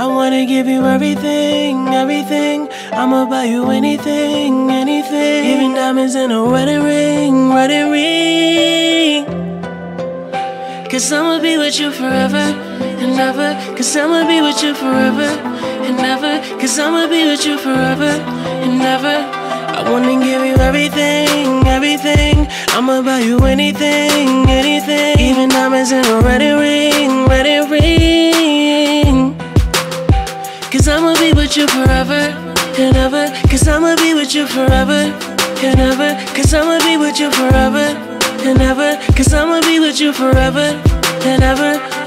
I wanna give you everything, everything. I'ma buy you anything, anything. Even diamonds in a wedding ring, wedding ring. Cause I'ma be with you forever and ever. Cause I'ma be with you forever and ever. Cause I'ma be with you forever and ever. I wanna give you everything, everything. I'ma buy you anything, anything. Even diamonds in a wedding ring, and ever. Cause I'ma be with you forever and ever. Cause I'ma be with you forever and ever. Cause I'ma be with you forever and ever.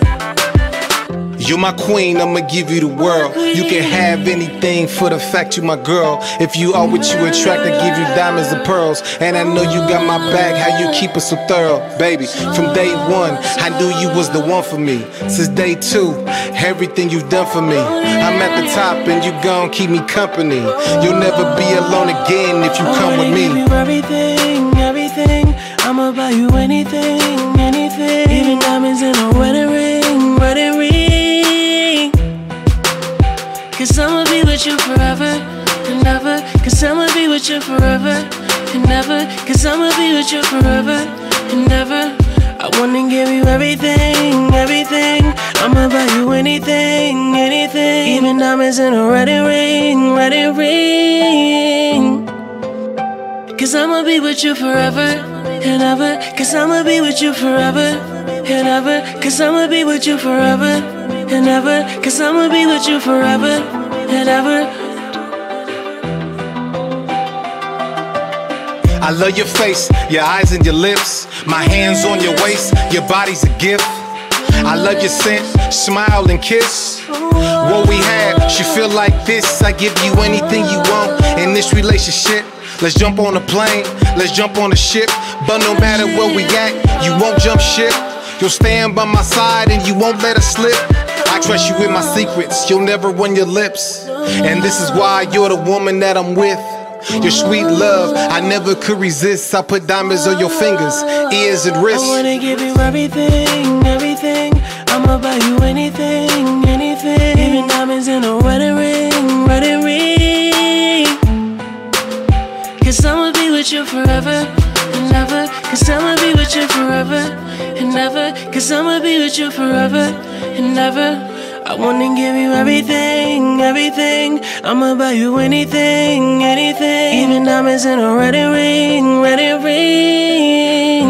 You're my queen, I'ma give you the world. You can have anything for the fact you my girl. If you are what you attract, I give you diamonds and pearls. And I know you got my back, how you keep it so thorough, baby. From day one, I knew you was the one for me. Since day two, everything you've done for me. I'm at the top and you gon' keep me company. You'll never be alone again if you come with me. you everything, everything. I'ma buy you anything, anything. Even diamonds in a wedding ring, Cause I'ma be with you forever and ever. Cause I'ma be with you forever and ever. I wanna give you everything, everything. I'ma buy you anything, anything. Even diamonds in a ring, wedding ring. Cause I'ma be with you forever and ever. Cause I'ma be with you forever and ever. Cause I'ma be with you forever and ever. Cause I'ma be with you forever and ever. I love your face, your eyes and your lips. My hands on your waist, your body's a gift. I love your scent, smile and kiss. What we had should feel like this. I give you anything you want in this relationship. Let's jump on a plane, let's jump on a ship. But no matter where we at, you won't jump ship. You'll stand by my side and you won't let us slip. I trust you with my secrets, you'll never run your lips. And this is why you're the woman that I'm with. Your sweet love, I never could resist. I put diamonds on your fingers, ears, and wrists. I wanna give you everything, everything. I'ma buy you anything, anything. Even diamonds in a wedding ring, wedding ring. Cause I'ma be with you forever and ever. Cause I'ma be with you forever and ever. Cause I'ma be with you forever and ever. I wanna give you everything, everything. I'ma buy you anything, anything. Even diamonds in a wedding ring, wedding ring.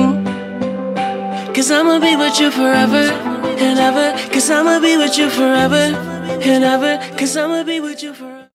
Cause I'ma be with you forever and ever. Cause I'ma be with you forever and ever. Cause I'ma be with you forever.